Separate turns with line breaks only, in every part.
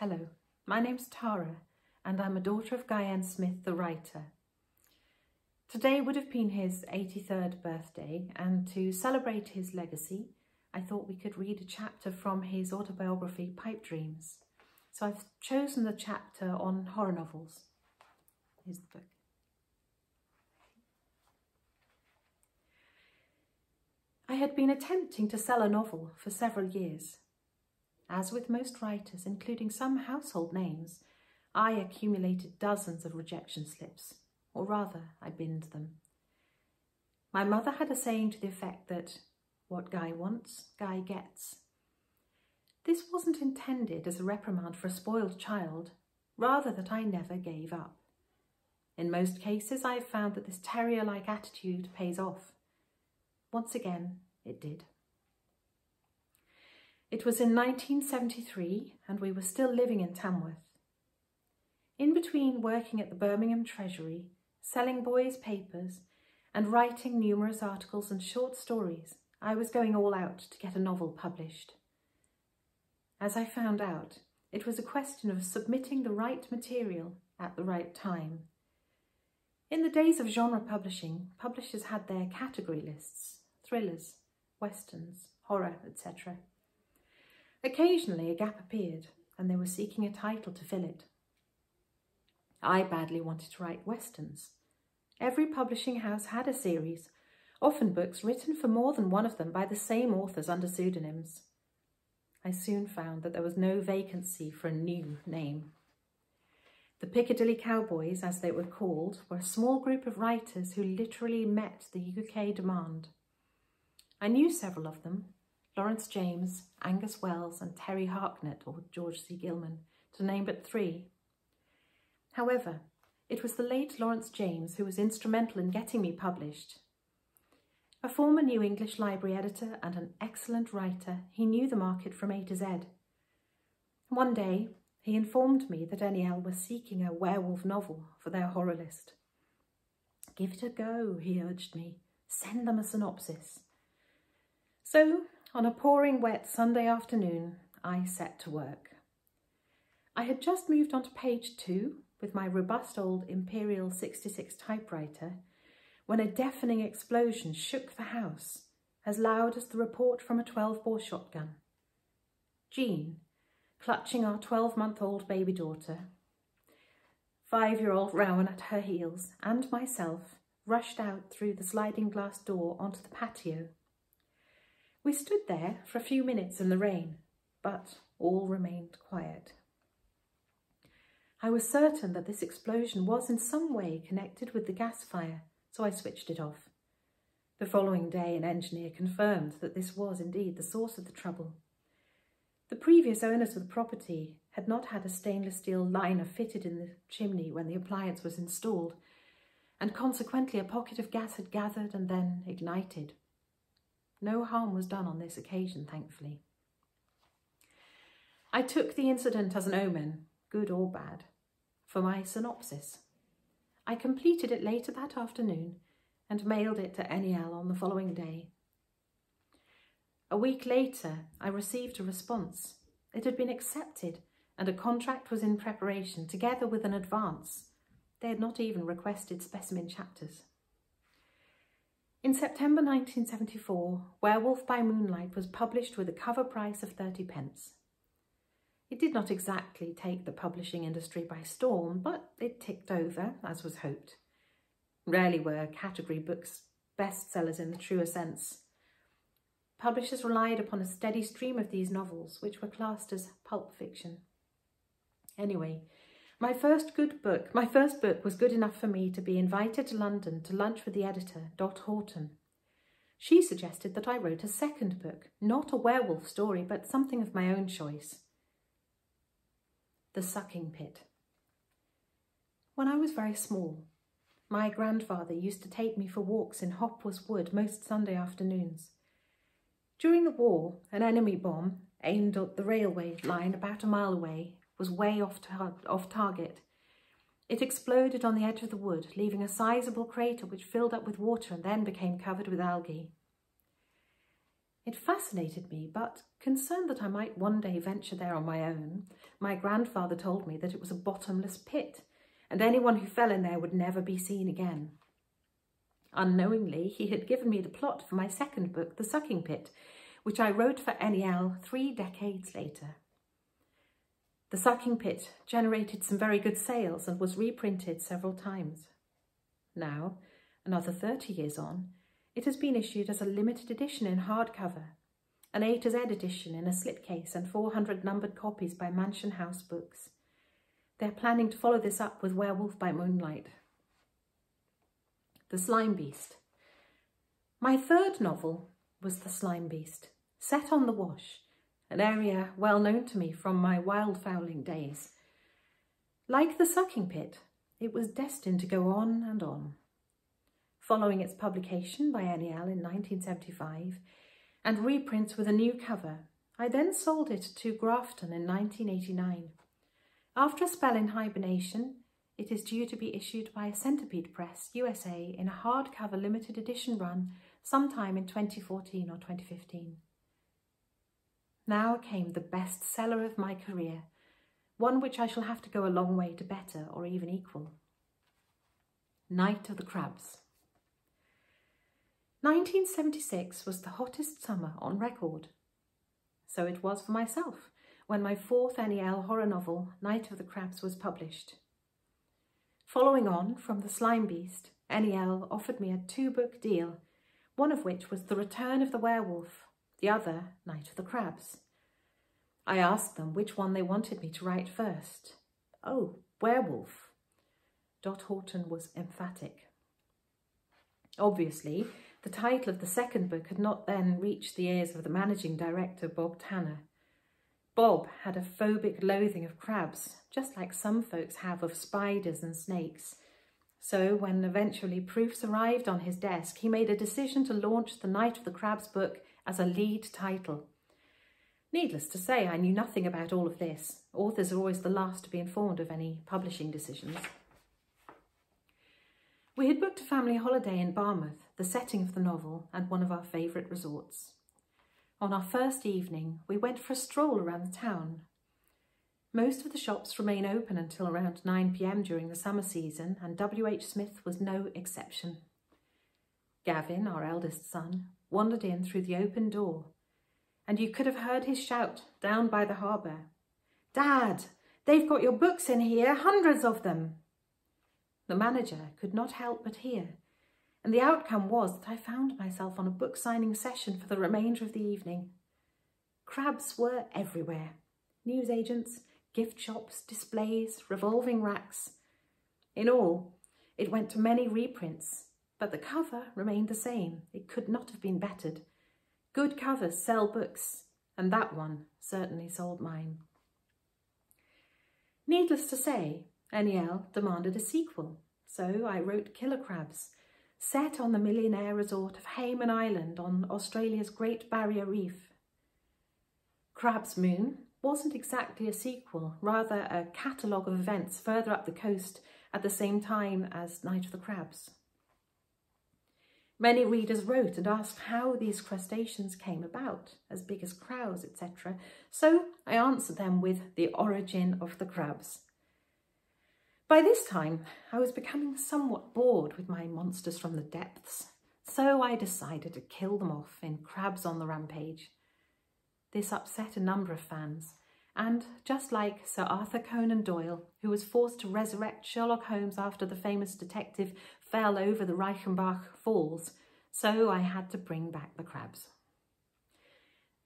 Hello, my name's Tara and I'm a daughter of Guy N. Smith, the writer. Today would have been his 83rd birthday and to celebrate his legacy, I thought we could read a chapter from his autobiography, Pipe Dreams. So I've chosen the chapter on horror novels. Here's the book. I had been attempting to sell a novel for several years. As with most writers, including some household names, I accumulated dozens of rejection slips, or rather, I binned them. My mother had a saying to the effect that what Guy wants, Guy gets. This wasn't intended as a reprimand for a spoiled child, rather that I never gave up. In most cases, I've found that this terrier-like attitude pays off. Once again, it did. It was in 1973 and we were still living in Tamworth. In between working at the Birmingham Treasury, selling boys' papers and writing numerous articles and short stories, I was going all out to get a novel published. As I found out, it was a question of submitting the right material at the right time. In the days of genre publishing, publishers had their category lists, thrillers, westerns, horror, etc. Occasionally a gap appeared and they were seeking a title to fill it. I badly wanted to write westerns. Every publishing house had a series, often books written for more than one of them by the same authors under pseudonyms. I soon found that there was no vacancy for a new name. The Piccadilly Cowboys, as they were called, were a small group of writers who literally met the UK demand. I knew several of them, Lawrence James, Angus Wells and Terry Harknett or George C. Gilman, to name but three. However, it was the late Lawrence James who was instrumental in getting me published. A former New English Library editor and an excellent writer, he knew the market from A to Z. One day, he informed me that NEL was seeking a werewolf novel for their horror list. Give it a go, he urged me. Send them a synopsis. So on a pouring wet Sunday afternoon, I set to work. I had just moved on to page two with my robust old Imperial 66 typewriter when a deafening explosion shook the house as loud as the report from a 12-bore shotgun. Jean, clutching our 12-month-old baby daughter, five-year-old Rowan at her heels, and myself rushed out through the sliding glass door onto the patio we stood there for a few minutes in the rain, but all remained quiet. I was certain that this explosion was in some way connected with the gas fire, so I switched it off. The following day, an engineer confirmed that this was indeed the source of the trouble. The previous owners of the property had not had a stainless steel liner fitted in the chimney when the appliance was installed, and consequently a pocket of gas had gathered and then ignited. No harm was done on this occasion, thankfully. I took the incident as an omen, good or bad, for my synopsis. I completed it later that afternoon and mailed it to NEL on the following day. A week later, I received a response. It had been accepted and a contract was in preparation together with an advance. They had not even requested specimen chapters. In September 1974, Werewolf by Moonlight was published with a cover price of 30 pence. It did not exactly take the publishing industry by storm, but it ticked over, as was hoped. Rarely were category books bestsellers in the truer sense. Publishers relied upon a steady stream of these novels, which were classed as pulp fiction. Anyway, my first good book, my first book was good enough for me to be invited to London to lunch with the editor, Dot Horton. She suggested that I wrote a second book, not a werewolf story, but something of my own choice. The Sucking Pit. When I was very small, my grandfather used to take me for walks in Hopwas Wood most Sunday afternoons. During the war, an enemy bomb, aimed at the railway line about a mile away, was way off, tar off target. It exploded on the edge of the wood, leaving a sizable crater which filled up with water and then became covered with algae. It fascinated me, but concerned that I might one day venture there on my own, my grandfather told me that it was a bottomless pit and anyone who fell in there would never be seen again. Unknowingly, he had given me the plot for my second book, The Sucking Pit, which I wrote for NEL three decades later. The Sucking Pit generated some very good sales and was reprinted several times. Now, another 30 years on, it has been issued as a limited edition in hardcover, an A to Z edition in a slipcase and 400 numbered copies by Mansion House Books. They're planning to follow this up with Werewolf by Moonlight. The Slime Beast. My third novel was The Slime Beast, set on the Wash, an area well known to me from my wildfowling days. Like The Sucking Pit, it was destined to go on and on. Following its publication by NEL in 1975 and reprints with a new cover, I then sold it to Grafton in 1989. After a spell in hibernation, it is due to be issued by Centipede Press USA in a hardcover limited edition run sometime in 2014 or 2015. Now came the best seller of my career, one which I shall have to go a long way to better or even equal. Night of the Crabs. 1976 was the hottest summer on record. So it was for myself when my fourth NEL horror novel, Night of the Crabs, was published. Following on from The Slime Beast, NEL offered me a two-book deal, one of which was The Return of the Werewolf, the other, Night of the Crabs. I asked them which one they wanted me to write first. Oh, Werewolf. Dot Horton was emphatic. Obviously, the title of the second book had not then reached the ears of the managing director, Bob Tanner. Bob had a phobic loathing of crabs, just like some folks have of spiders and snakes. So when eventually proofs arrived on his desk, he made a decision to launch the Night of the Crabs book as a lead title. Needless to say, I knew nothing about all of this. Authors are always the last to be informed of any publishing decisions. We had booked a family holiday in Barmouth, the setting of the novel and one of our favourite resorts. On our first evening, we went for a stroll around the town. Most of the shops remain open until around 9pm during the summer season and W.H. Smith was no exception. Gavin, our eldest son, wandered in through the open door and you could have heard his shout down by the harbour. Dad, they've got your books in here, hundreds of them. The manager could not help but hear and the outcome was that I found myself on a book signing session for the remainder of the evening. Crabs were everywhere. Newsagents, gift shops, displays, revolving racks. In all, it went to many reprints, but the cover remained the same. It could not have been bettered. Good covers sell books, and that one certainly sold mine. Needless to say, NEL demanded a sequel, so I wrote Killer Crabs, set on the millionaire resort of Hayman Island on Australia's Great Barrier Reef. Crab's Moon wasn't exactly a sequel, rather a catalogue of events further up the coast at the same time as Night of the Crabs. Many readers wrote and asked how these crustaceans came about, as big as crows, etc. So I answered them with the origin of the crabs. By this time, I was becoming somewhat bored with my monsters from the depths, so I decided to kill them off in Crabs on the Rampage. This upset a number of fans, and just like Sir Arthur Conan Doyle, who was forced to resurrect Sherlock Holmes after the famous detective fell over the Reichenbach Falls, so I had to bring back the crabs.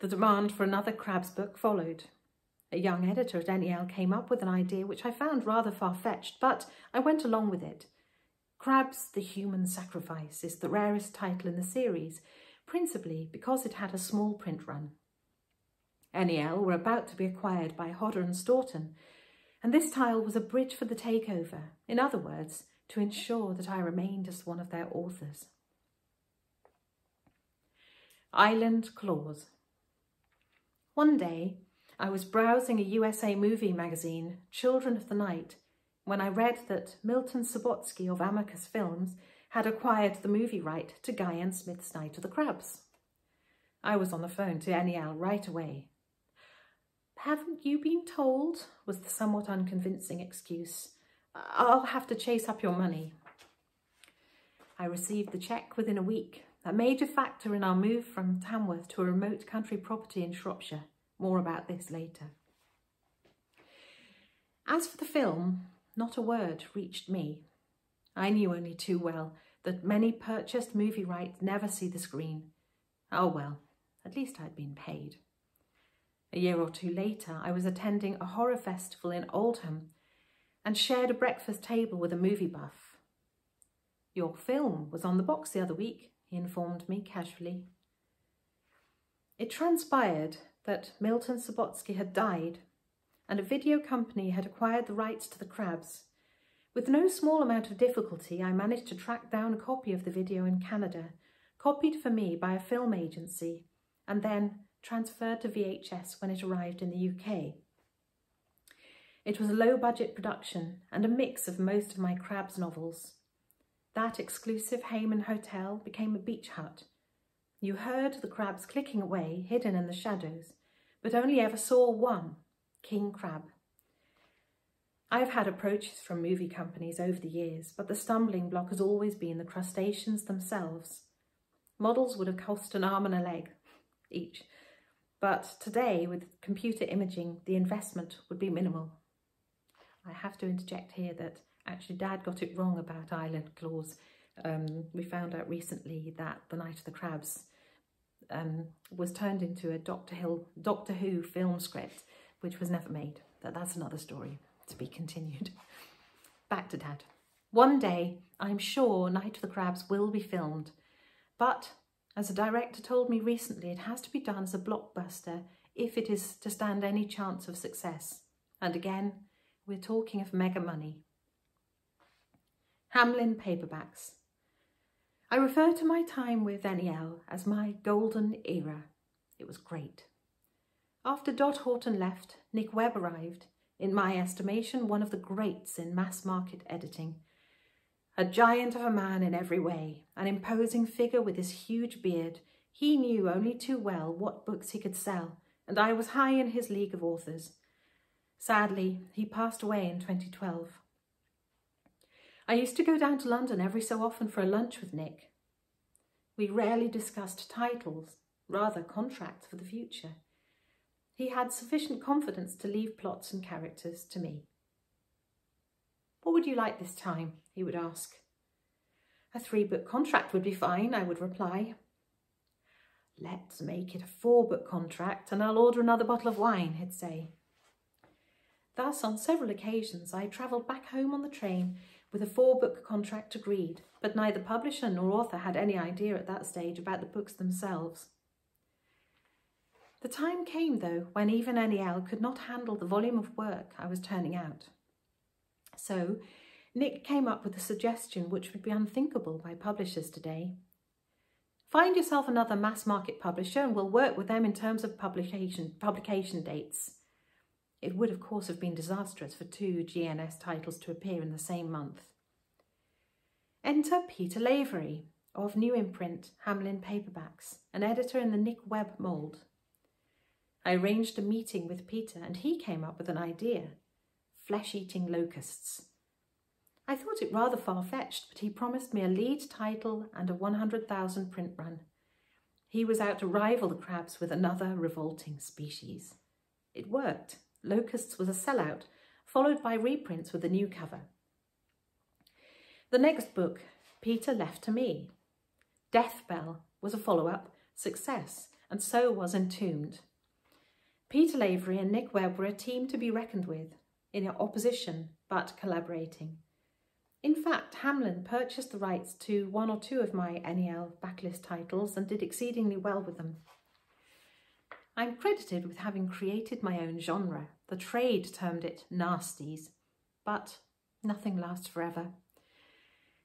The demand for another Crabs book followed, a young editor at NEL came up with an idea which I found rather far-fetched, but I went along with it. Crabs the Human Sacrifice is the rarest title in the series, principally because it had a small print run. NEL were about to be acquired by Hodder and Stoughton, and this tile was a bridge for the takeover, in other words, to ensure that I remained as one of their authors. Island Claws One day, I was browsing a USA movie magazine, Children of the Night, when I read that Milton Subotsky of Amicus Films had acquired the movie right to Guy N. Smith's Night of the Crabs. I was on the phone to NEL right away. Haven't you been told? was the somewhat unconvincing excuse. I'll have to chase up your money. I received the cheque within a week, a major factor in our move from Tamworth to a remote country property in Shropshire. More about this later. As for the film, not a word reached me. I knew only too well that many purchased movie rights never see the screen. Oh well, at least I'd been paid. A year or two later, I was attending a horror festival in Oldham and shared a breakfast table with a movie buff. Your film was on the box the other week, he informed me casually. It transpired that Milton Subotsky had died and a video company had acquired the rights to the crabs. With no small amount of difficulty, I managed to track down a copy of the video in Canada, copied for me by a film agency, and then transferred to VHS when it arrived in the UK. It was a low-budget production and a mix of most of my Crabs novels. That exclusive Hayman Hotel became a beach hut. You heard the crabs clicking away, hidden in the shadows, but only ever saw one, King Crab. I've had approaches from movie companies over the years, but the stumbling block has always been the crustaceans themselves. Models would have cost an arm and a leg each, but today, with computer imaging, the investment would be minimal. I have to interject here that actually Dad got it wrong about island claws. Um, we found out recently that The Night of the Crabs um, was turned into a Doctor, Hill, Doctor Who film script, which was never made. That, that's another story to be continued. Back to Dad. One day, I'm sure Night of the Crabs will be filmed, but as a director told me recently, it has to be done as a blockbuster if it is to stand any chance of success. And again, we're talking of mega money. Hamlyn paperbacks. I refer to my time with NEL as my golden era. It was great. After Dot Horton left, Nick Webb arrived, in my estimation, one of the greats in mass market editing, a giant of a man in every way, an imposing figure with his huge beard, he knew only too well what books he could sell, and I was high in his league of authors. Sadly, he passed away in 2012. I used to go down to London every so often for a lunch with Nick. We rarely discussed titles, rather contracts for the future. He had sufficient confidence to leave plots and characters to me. What would you like this time? He would ask. A three-book contract would be fine, I would reply. Let's make it a four-book contract and I'll order another bottle of wine, he'd say. Thus, on several occasions, I travelled back home on the train with a four-book contract agreed, but neither publisher nor author had any idea at that stage about the books themselves. The time came, though, when even NEL could not handle the volume of work I was turning out. So Nick came up with a suggestion which would be unthinkable by publishers today. Find yourself another mass market publisher and we'll work with them in terms of publication, publication dates. It would, of course, have been disastrous for two GNS titles to appear in the same month. Enter Peter Lavery of New Imprint Hamlyn Paperbacks, an editor in the Nick Webb mould. I arranged a meeting with Peter and he came up with an idea flesh-eating locusts. I thought it rather far-fetched, but he promised me a lead title and a 100,000 print run. He was out to rival the crabs with another revolting species. It worked. Locusts was a sellout, followed by reprints with a new cover. The next book, Peter left to me. Death Bell was a follow-up, success, and so was Entombed. Peter Lavery and Nick Webb were a team to be reckoned with, in opposition but collaborating. In fact, Hamlyn purchased the rights to one or two of my NEL backlist titles and did exceedingly well with them. I'm credited with having created my own genre. The trade termed it nasties, but nothing lasts forever.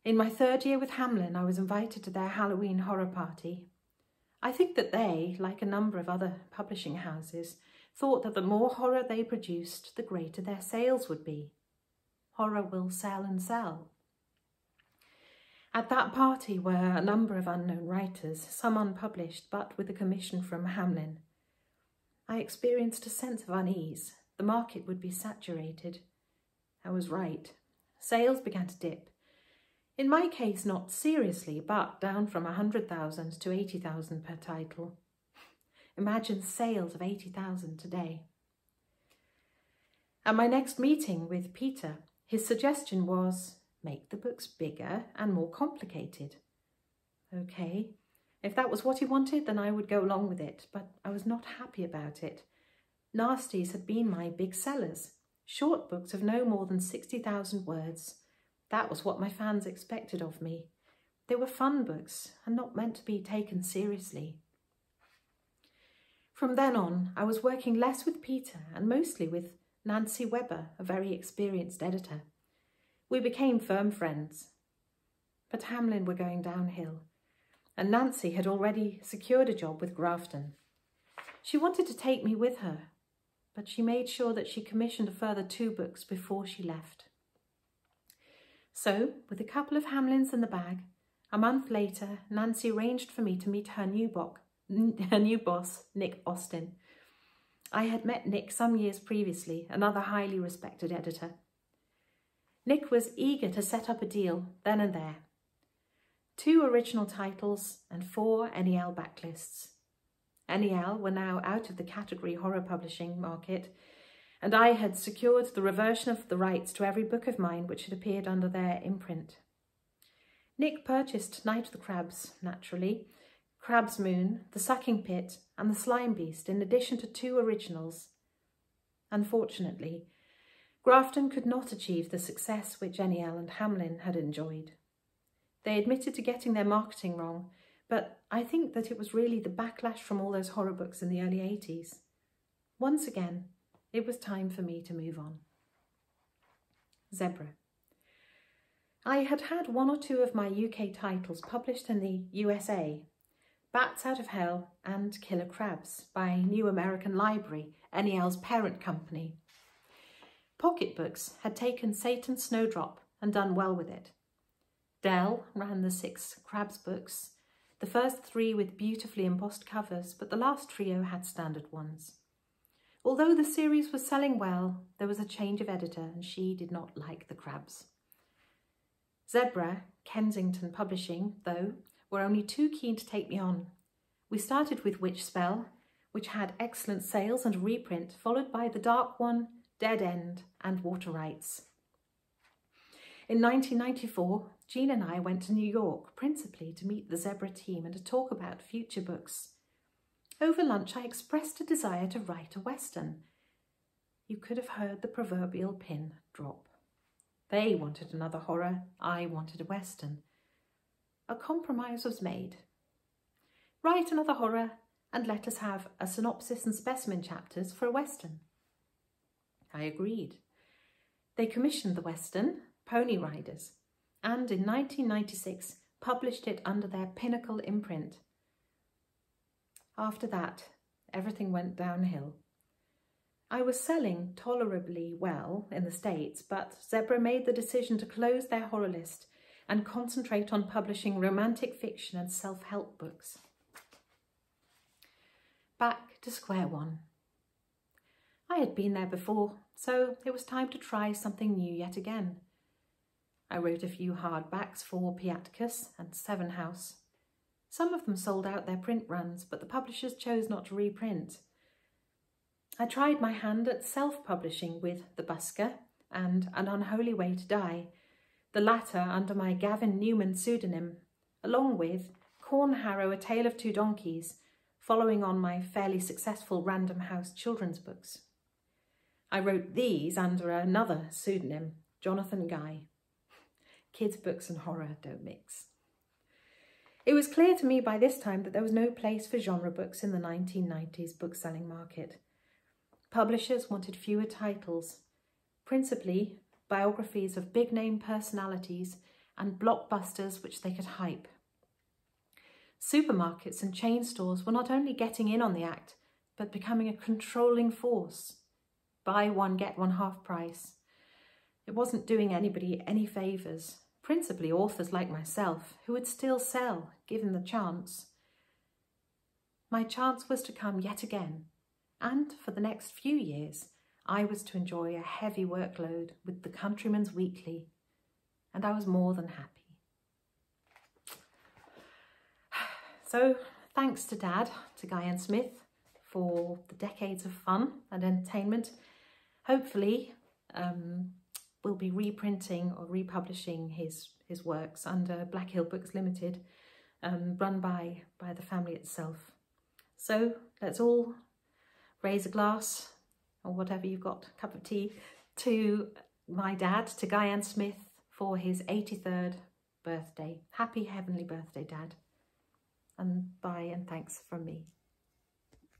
In my third year with Hamlyn, I was invited to their Halloween horror party. I think that they, like a number of other publishing houses, thought that the more horror they produced, the greater their sales would be. Horror will sell and sell. At that party were a number of unknown writers, some unpublished, but with a commission from Hamlyn. I experienced a sense of unease. The market would be saturated. I was right. Sales began to dip. In my case, not seriously, but down from 100,000 to 80,000 per title. Imagine sales of 80,000 today. At my next meeting with Peter, his suggestion was make the books bigger and more complicated. Okay, if that was what he wanted, then I would go along with it, but I was not happy about it. Nasties had been my big sellers, short books of no more than 60,000 words. That was what my fans expected of me. They were fun books and not meant to be taken seriously. From then on, I was working less with Peter and mostly with Nancy Weber, a very experienced editor. We became firm friends. But Hamlyn were going downhill, and Nancy had already secured a job with Grafton. She wanted to take me with her, but she made sure that she commissioned a further two books before she left. So, with a couple of Hamlyns in the bag, a month later, Nancy arranged for me to meet her new, bo- her new boss, Nick Austin. I had met Nick some years previously, another highly respected editor. Nick was eager to set up a deal then and there. Two original titles and four NEL backlists. NEL were now out of the category horror publishing market, and I had secured the reversion of the rights to every book of mine which had appeared under their imprint. Nick purchased Night of the Crabs, naturally, Crab's Moon, The Sucking Pit, and The Slime Beast, in addition to two originals. Unfortunately, Grafton could not achieve the success which NEL and Hamlyn had enjoyed. They admitted to getting their marketing wrong, but I think that it was really the backlash from all those horror books in the early 80s. Once again, it was time for me to move on. Zebra. I had had one or two of my UK titles published in the USA, Bats Out of Hell and Killer Crabs by New American Library, NEL's parent company. Pocketbooks had taken Satan Snowdrop and done well with it. Dell ran the six Crabs books, the first three with beautifully embossed covers, but the last trio had standard ones. Although the series was selling well, there was a change of editor and she did not like the crabs. Zebra, Kensington Publishing, though, were only too keen to take me on. We started with Witch Spell, which had excellent sales and reprint, followed by The Dark One, Dead End and Water Rights. In 1994, Jean and I went to New York, principally to meet the Zebra team and to talk about future books. Over lunch, I expressed a desire to write a Western. You could have heard the proverbial pin drop. They wanted another horror, I wanted a Western. A compromise was made. Write another horror and let us have a synopsis and specimen chapters for a Western. I agreed. They commissioned the Western, Pony Riders, and in 1996 published it under their Pinnacle imprint, after that, everything went downhill. I was selling tolerably well in the States, but Zebra made the decision to close their horror list and concentrate on publishing romantic fiction and self-help books. Back to square one. I had been there before, so it was time to try something new yet again. I wrote a few hardbacks for Piatkus and Severn House, some of them sold out their print runs, but the publishers chose not to reprint. I tried my hand at self-publishing with The Busker and An Unholy Way to Die, the latter under my Gavin Newman pseudonym, along with Corn Harrow, A Tale of Two Donkeys, following on my fairly successful Random House children's books. I wrote these under another pseudonym, Jonathan Guy. Kids' books and horror don't mix. It was clear to me by this time that there was no place for genre books in the 1990s bookselling market. Publishers wanted fewer titles, principally biographies of big-name personalities and blockbusters which they could hype. Supermarkets and chain stores were not only getting in on the act, but becoming a controlling force. Buy one, get one half price. It wasn't doing anybody any favours principally authors like myself, who would still sell, given the chance. My chance was to come yet again, And for the next few years, I was to enjoy a heavy workload with the Countryman's Weekly, and I was more than happy. So thanks to Dad, to Guy N. Smith, for the decades of fun and entertainment. Hopefully, um, we'll be reprinting or republishing his, his works under Black Hill Books Limited, um, run by, by the family itself. So let's all raise a glass or whatever you've got, cup of tea, to my dad, to Guy Smith, for his 83rd birthday. Happy heavenly birthday, Dad. And bye and thanks from me.